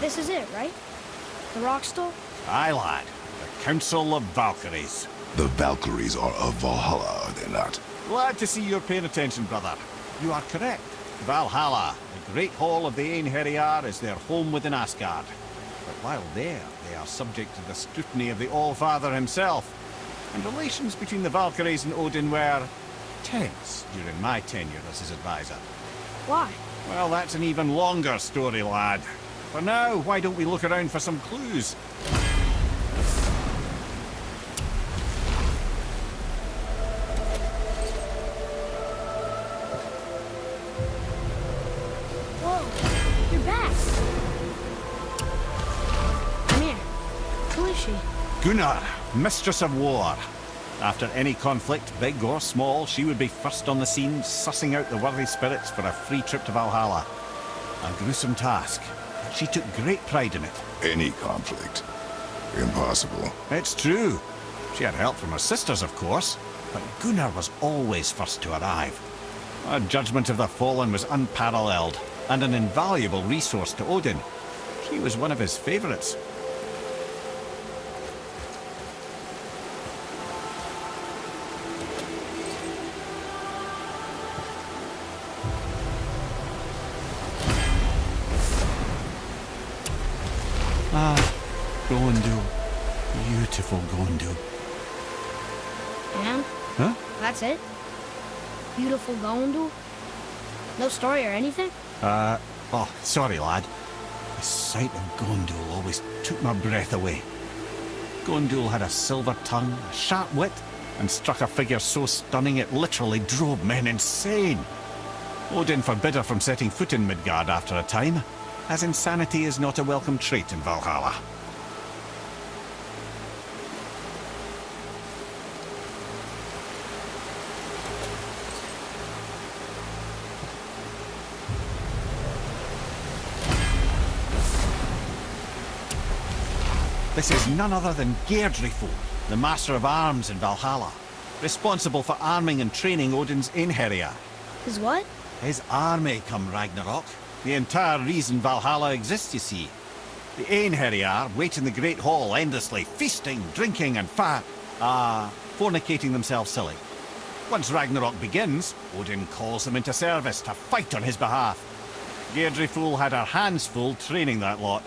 This is it, right? The Rockstall? Aye, lad. The Council of Valkyries. The Valkyries are of Valhalla, are they not? Glad to see you're paying attention, brother. You are correct. Valhalla, the great hall of the Einherjar, is their home within Asgard. But while there, they are subject to the scrutiny of the All-Father himself. And relations between the Valkyries and Odin were tense during my tenure as his advisor. Why? Well, that's an even longer story, lad. For now, why don't we look around for some clues? Whoa, you're back. Come here. Who is she? Gunnr, Mistress of War. After any conflict, big or small, she would be first on the scene, sussing out the worthy spirits for a free trip to Valhalla. A gruesome task, she took great pride in it. Any conflict. Impossible. It's true. She had help from her sisters, of course, but Gunnr was always first to arrive. Her judgment of the fallen was unparalleled, and an invaluable resource to Odin. She was one of his favourites. That's it? Beautiful Gondul? No story or anything? Uh, oh, sorry, lad. The sight of Gondul always took my breath away. Gondul had a silver tongue, a sharp wit, and struck a figure so stunning it literally drove men insane. Odin forbid her from setting foot in Midgard after a time, as insanity is not a welcome trait in Valhalla. This is none other than Geirdriful, the Master of Arms in Valhalla, responsible for arming and training Odin's Einherjar. His what? His army come Ragnarok. The entire reason Valhalla exists, you see. The Einherjar wait in the Great Hall endlessly, feasting, drinking, and fa... ah, fornicating themselves silly. Once Ragnarok begins, Odin calls them into service to fight on his behalf. Geirdriful had her hands full training that lot.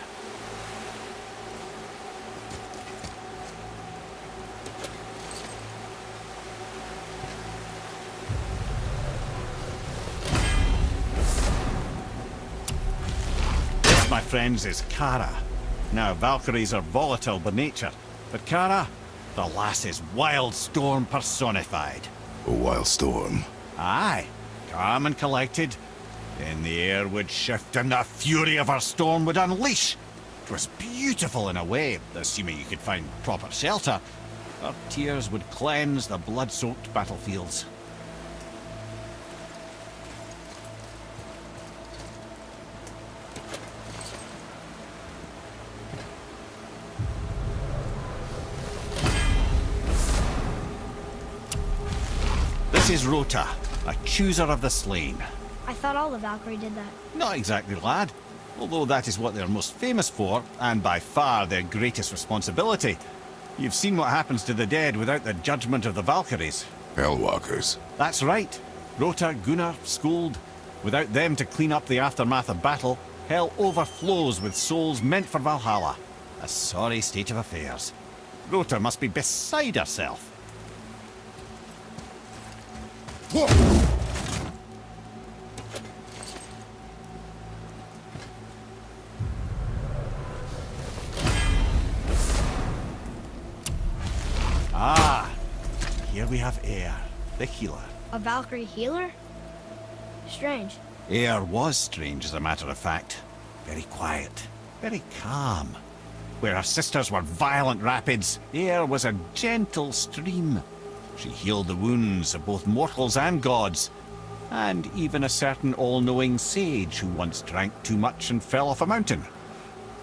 Friends, is Kara. Now, Valkyries are volatile by nature, but Kara, the lass is wild storm personified. A wild storm. Aye, calm and collected. Then the air would shift and the fury of her storm would unleash. It was beautiful in a way, assuming you could find proper shelter. Her tears would cleanse the blood-soaked battlefields. This is Rota, a chooser of the slain. I thought all the Valkyrie did that. Not exactly, lad. Although that is what they're most famous for, and by far their greatest responsibility. You've seen what happens to the dead without the judgment of the Valkyries. Hellwalkers. That's right. Rota, Gunnr, Skuld. Without them to clean up the aftermath of battle, hell overflows with souls meant for Valhalla. A sorry state of affairs. Rota must be beside herself. Ah, here we have Eir, the healer. A Valkyrie healer? Strange. Eir was strange, as a matter of fact. Very quiet, very calm. Where her sisters were violent rapids, Eir was a gentle stream. She healed the wounds of both mortals and gods, and even a certain all-knowing sage who once drank too much and fell off a mountain.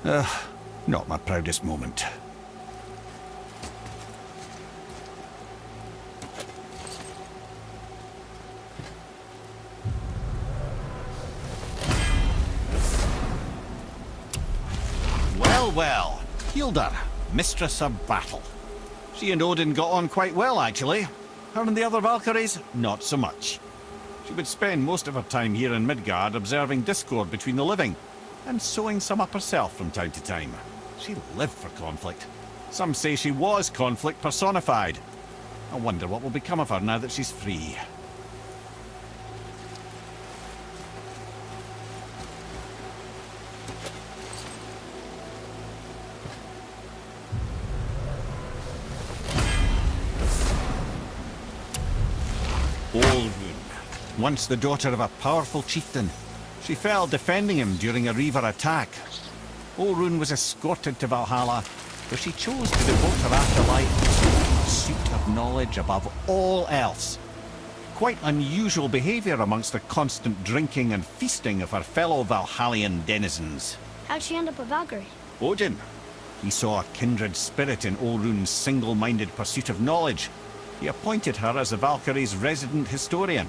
Ugh, not my proudest moment. Well, well. Hildr, mistress of battle. She and Odin got on quite well, actually. Her and the other Valkyries, not so much. She would spend most of her time here in Midgard observing discord between the living, and sowing some up herself from time to time. She lived for conflict. Some say she was conflict personified. I wonder what will become of her now that she's free. Olrun, once the daughter of a powerful chieftain. She fell defending him during a Reaver attack. Olrun was escorted to Valhalla, where she chose to devote her afterlife to the pursuit of knowledge above all else. Quite unusual behaviour amongst the constant drinking and feasting of her fellow Valhallian denizens. How'd she end up a Valkyrie? Odin. He saw a kindred spirit in Olrun's single-minded pursuit of knowledge. He appointed her as the Valkyrie's resident historian.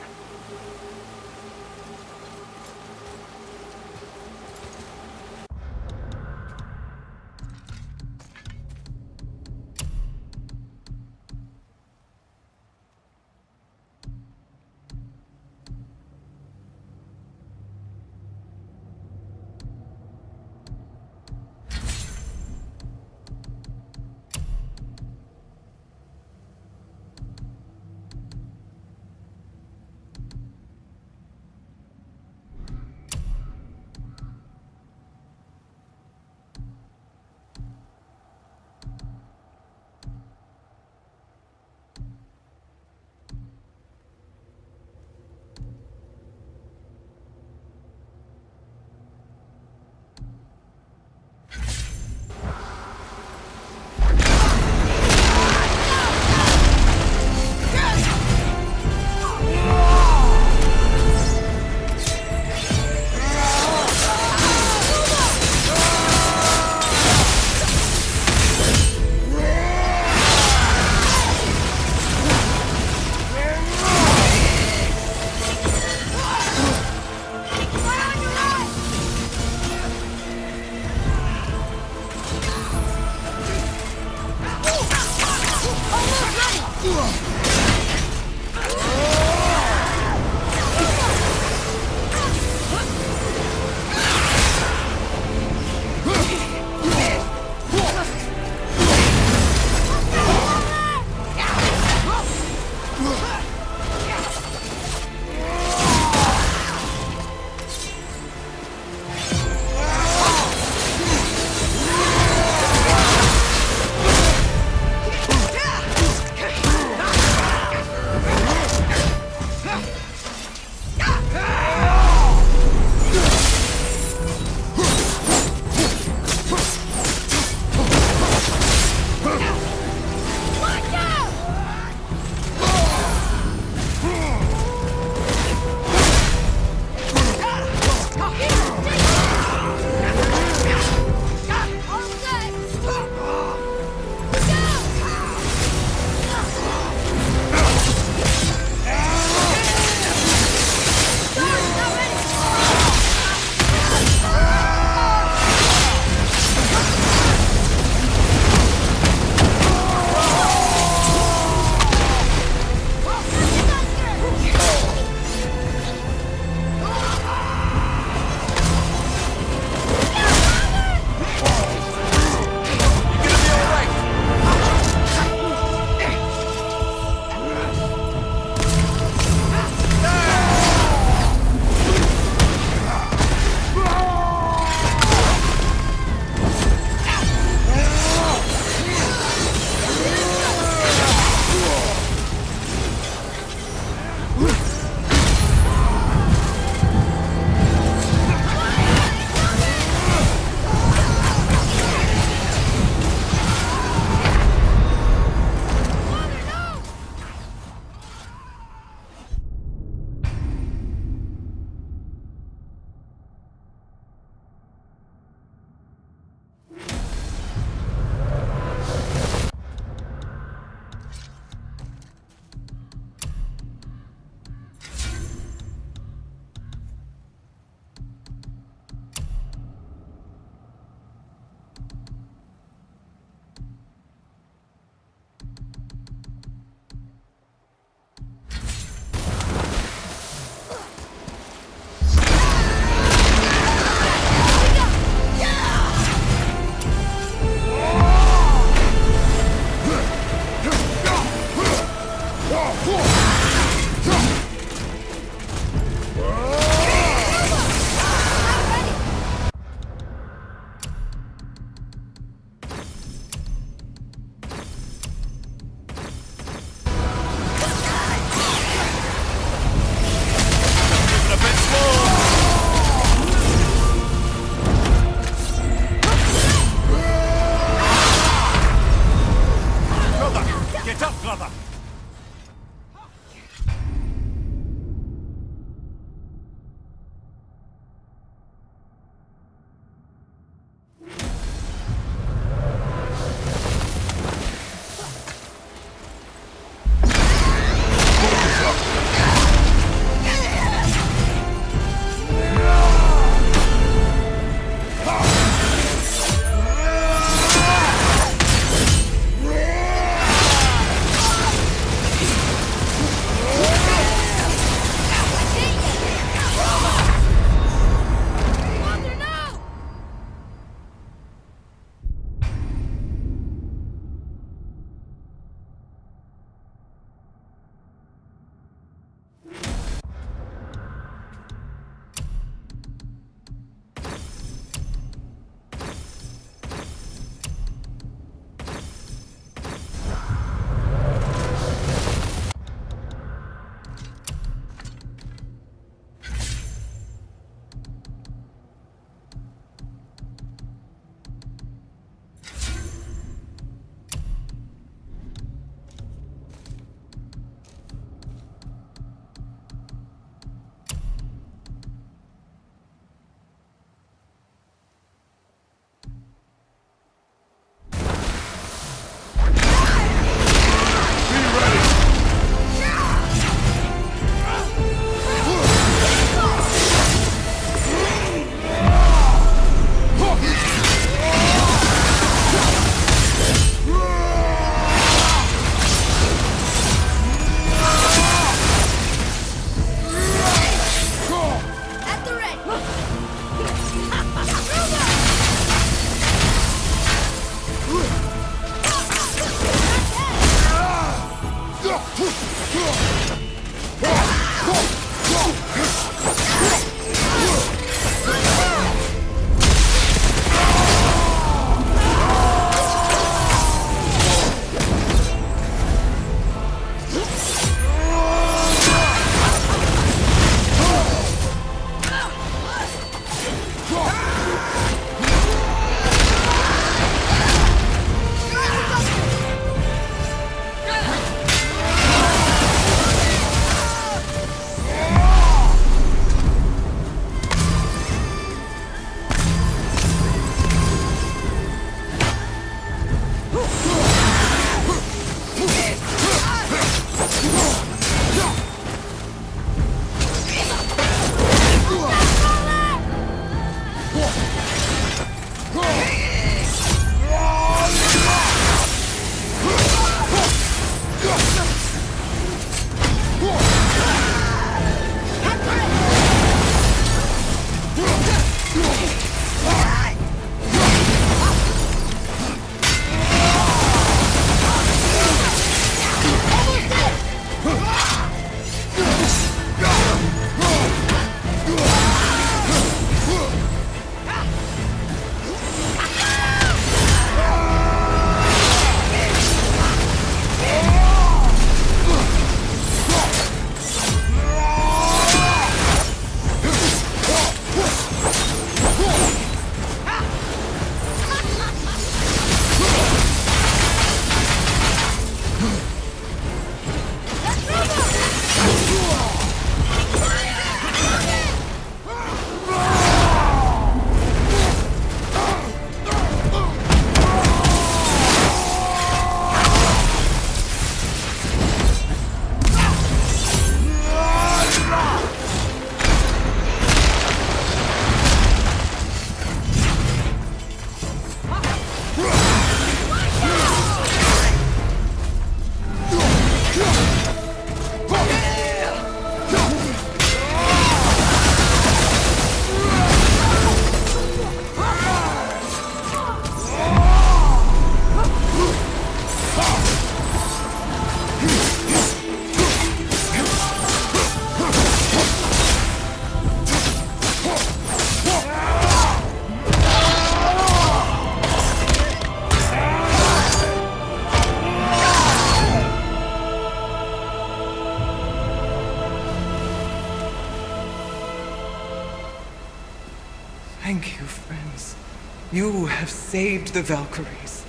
You have saved the Valkyries.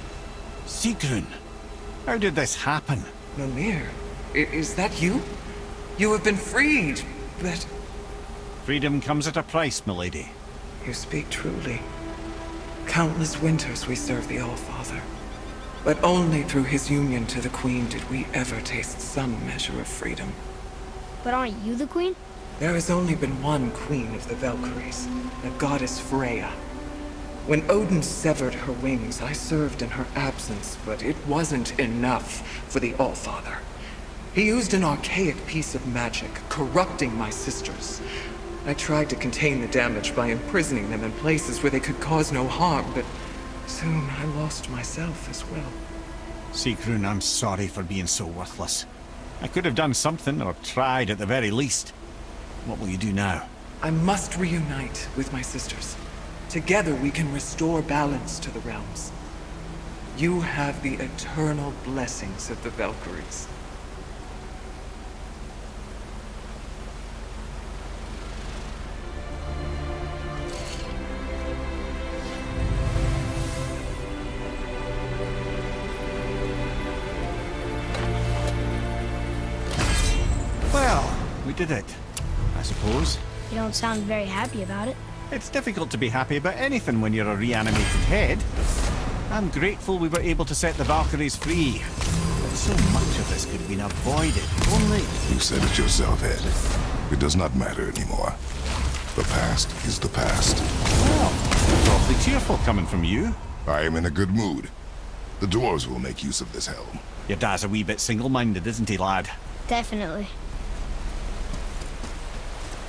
Sigrun, how did this happen? Mimir, i- is that you? You have been freed, but Freedom comes at a price, milady. you speak truly. Countless winters we served the Allfather. But only through his union to the Queen did we ever taste some measure of freedom. But aren't you the queen? There has only been one queen of the Valkyries, the goddess Freya. When Odin severed her wings, I served in her absence, but it wasn't enough for the Allfather. He used an archaic piece of magic, corrupting my sisters. I tried to contain the damage by imprisoning them in places where they could cause no harm, but soon I lost myself as well. Sigrun, I'm sorry for being so worthless. I could have done something, or tried at the very least. What will you do now? I must reunite with my sisters. Together we can restore balance to the realms. You have the eternal blessings of the Valkyries. Well, we did it. I suppose. You don't sound very happy about it. It's difficult to be happy about anything when you're a reanimated head. I'm grateful we were able to set the Valkyries free. But so much of this could have been avoided. Only... You said it yourself, Ed. It does not matter anymore. The past is the past. Well, it's awfully cheerful coming from you. I am in a good mood. The dwarves will make use of this helm. Your dad's a wee bit single-minded, isn't he, lad? Definitely.